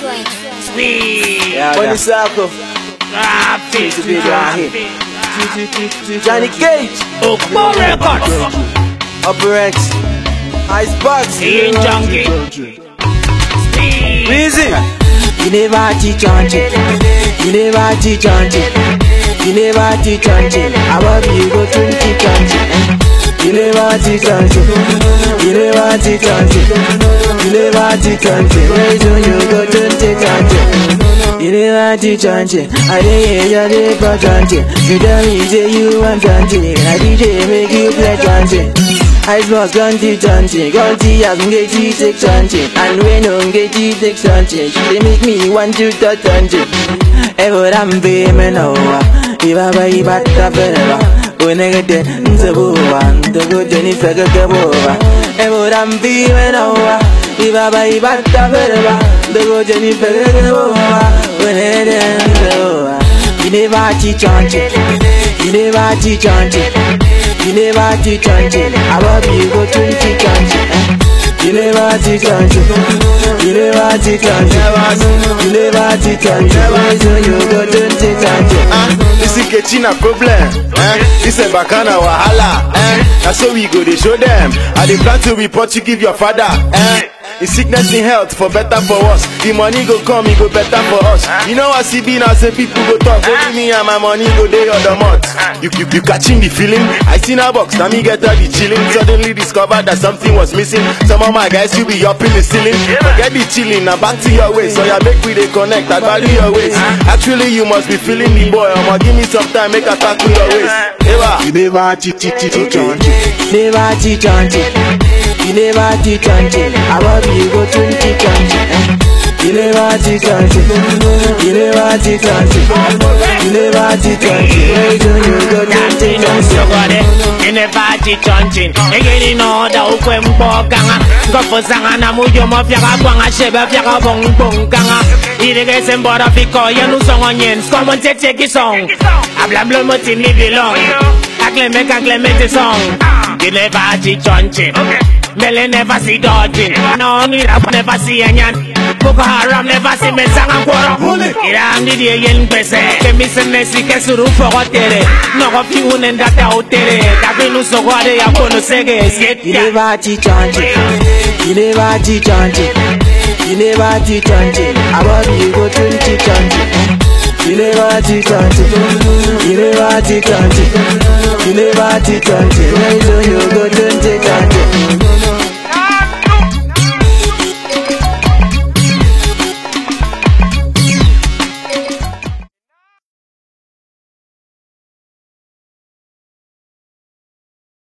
Sweet. Money circle. Rapid. Johnny Cage. Okbo Records. Upper X. Icebox. Ian Junkie. Easy. You never teach on it. You never teach on it. You never teach on it. I want you go to teach on it. You never teach it. You never teach it. You never teach it. Where do you go to on it? You never teach on it. I did hear you got on it. You tell me say you want it. I DJ make you play on it. IceBoxx ganti chanting, ganti as ngeti take chanting And when ngeti take chanting, she dey make me want to touch chanting Ever I'm me now, iba ba iba ta fela Unega de nzebuwa, ndogo jeni fega kebowa Ever I'm me ibaba ibata fereba dogo jeni ferere boba wenere boba yine bati chanti yine bati chanti yine bati chanti ababi go tunti chanti yine eh. bati chanti yine bati chanti yine bati chanti ozo yogo tunti chanti eh. isi kechi Kechina problem eh. dis embakana wahala eh? That's how we go dey show them. i dey plan to report you give your father. Eh? In sickness in health for better for us. The money go come, it go better for us. Ah. You know what see be now say people go talk. Oh, Only me ah. and my money go day on the month. Ah. You, you, you catching the feeling? I seen a box, now me get all the chilling. Suddenly discovered that something was missing. Some of my guys will be up in the ceiling. Forget the chilling, now back to your ways. So ya make we dey connect, I value your ways. Actually, you must be feeling the boy. I'ma give me some time, make I tackle your ways. Eva. You never teach teach teach teach on Never teach on it. You never teach on it. I love never on it. You never on it. You never teach on it. So you go to teach on it. Sogore, inebaji chonjin Egeni no da ukwe mpo kanga Ngofo sanga na mujo mo fiaka kwanga Shebe fiaka bong bong kanga Irege sembora fiko yenu songo nyen Skomo tete ki song Ablablo mo tim ni belong Akleme kakleme te song Inebaji chonjin Melly never see Dodging. Now only rap never see Anyan Boko Haram never see Mensang and Kwara Iram di die yen pese. Kemise nesi ke suru foko tere. Noko fi unen data utere Tapinu soko ade ya kono sege. Ile vati chanje. Ile vati chanje. Ile vati chanje. Ababi go tunti chanje. Ile vati chanje. Ile vati chanje. Ile vati chanje. Ile vati chanje. Ile vati chanje.